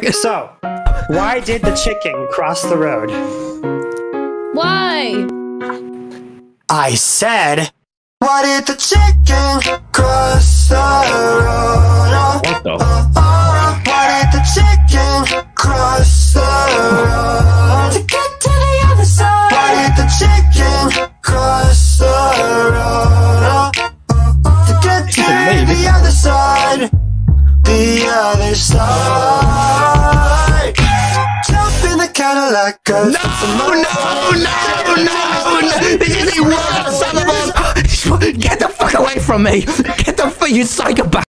So, why did the chicken cross the road? Why? I said, why did the chicken cross the road? What the? Oh, why did the chicken cross the road? To get to the other side. Why did the chicken cross the road? To get to the other side. The other side. Cadillac. No, No, no, no, no, no! This is worst son of a... Get the fuck away from me! Get the fuck, you psychopath!